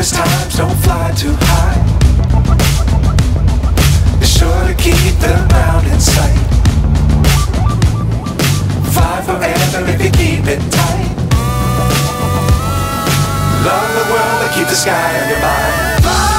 Nervous times don't fly too high. Be sure to keep the ground in sight. Fly forever if you keep it tight. Love the world and keep the sky on your mind.